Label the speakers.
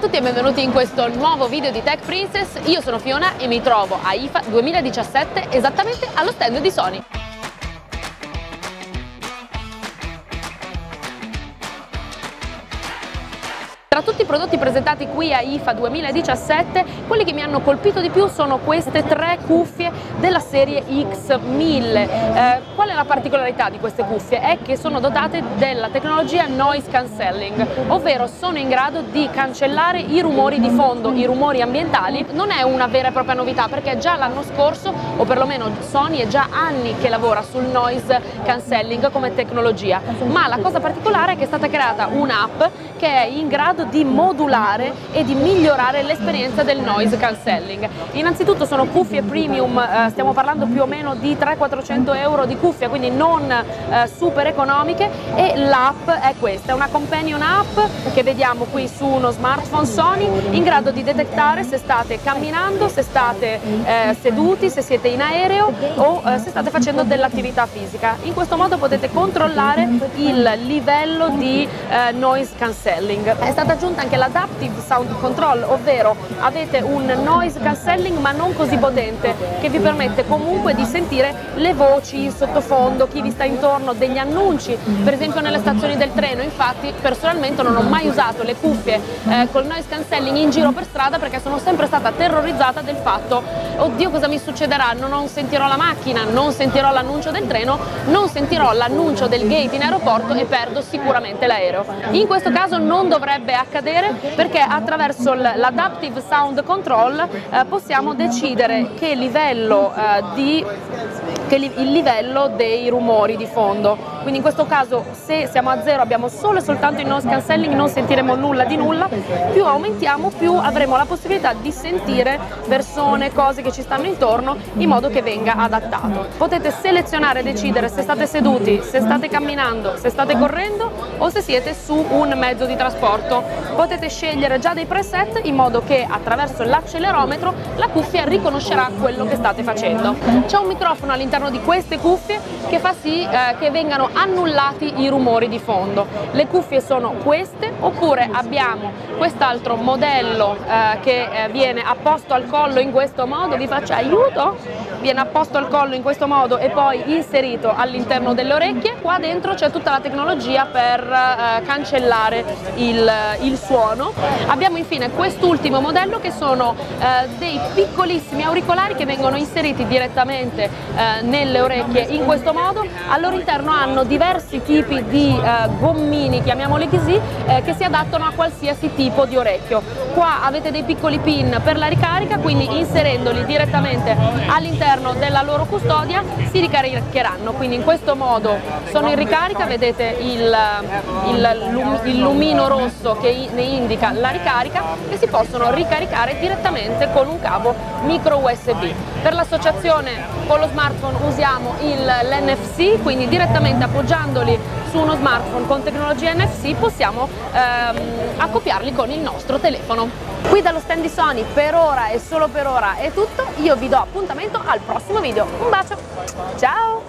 Speaker 1: tutti e benvenuti in questo nuovo video di Tech Princess. Io sono Fiona e mi trovo a IFA 2017 esattamente allo stand di Sony. Tra tutti i prodotti presentati qui a IFA 2017, quelli che mi hanno colpito di più sono queste tre cuffie della serie X1000. Eh, qual è la particolarità di queste cuffie? È che sono dotate della tecnologia noise cancelling, ovvero sono in grado di cancellare i rumori di fondo, i rumori ambientali. Non è una vera e propria novità perché già l'anno scorso, o perlomeno Sony è già anni che lavora sul noise cancelling come tecnologia, ma la cosa particolare è che è stata creata un'app che è in grado grado di modulare e di migliorare l'esperienza del noise cancelling. Innanzitutto sono cuffie premium, eh, stiamo parlando più o meno di 300-400 euro di cuffia, quindi non eh, super economiche e l'app è questa, è una companion app che vediamo qui su uno smartphone Sony in grado di detectare se state camminando, se state eh, seduti, se siete in aereo o eh, se state facendo dell'attività fisica. In questo modo potete controllare il livello di eh, noise cancelling. È stata stata aggiunta anche l'Adaptive Sound Control, ovvero avete un noise cancelling ma non così potente, che vi permette comunque di sentire le voci in sottofondo, chi vi sta intorno, degli annunci, per esempio nelle stazioni del treno, infatti personalmente non ho mai usato le cuffie eh, col noise cancelling in giro per strada perché sono sempre stata terrorizzata del fatto, oddio cosa mi succederà, non sentirò la macchina, non sentirò l'annuncio del treno, non sentirò l'annuncio del gate in aeroporto e perdo sicuramente l'aereo. In questo caso non dovrebbe accadere perché attraverso l'Adaptive Sound Control eh, possiamo decidere che livello eh, di che il livello dei rumori di fondo. Quindi in questo caso se siamo a zero abbiamo solo e soltanto il noise cancelling, non sentiremo nulla di nulla, più aumentiamo più avremo la possibilità di sentire persone, cose che ci stanno intorno in modo che venga adattato. Potete selezionare e decidere se state seduti, se state camminando, se state correndo o se siete su un mezzo di trasporto. Potete scegliere già dei preset in modo che attraverso l'accelerometro la cuffia riconoscerà quello che state facendo. C'è un microfono all'interno all'interno di queste cuffie che fa sì eh, che vengano annullati i rumori di fondo. Le cuffie sono queste oppure abbiamo quest'altro modello eh, che eh, viene apposto al collo in questo modo, vi faccio aiuto? Viene apposto al collo in questo modo e poi inserito all'interno delle orecchie. Qua dentro c'è tutta la tecnologia per eh, cancellare il, il, suono. Abbiamo infine quest'ultimo modello che sono eh, dei piccolissimi auricolari che vengono inseriti direttamente eh, nelle orecchie in questo modo, al loro interno hanno diversi tipi di eh, gommini, chiamiamoli così, eh, che si adattano a qualsiasi tipo di orecchio. Qua avete dei piccoli pin per la ricarica, quindi inserendoli direttamente all'interno della loro custodia si ricaricheranno, quindi in questo modo sono in ricarica, vedete il, il, il lumino rosso che ne indica la ricarica e si possono ricaricare direttamente con un cavo micro USB. Per l'associazione con lo smartphone usiamo l'NFC, quindi direttamente appoggiandoli su uno smartphone con tecnologia NFC possiamo ehm, accoppiarli con il nostro telefono. Qui dallo stand di Sony per ora e solo per ora è tutto, io vi do appuntamento al prossimo video. Un bacio, ciao!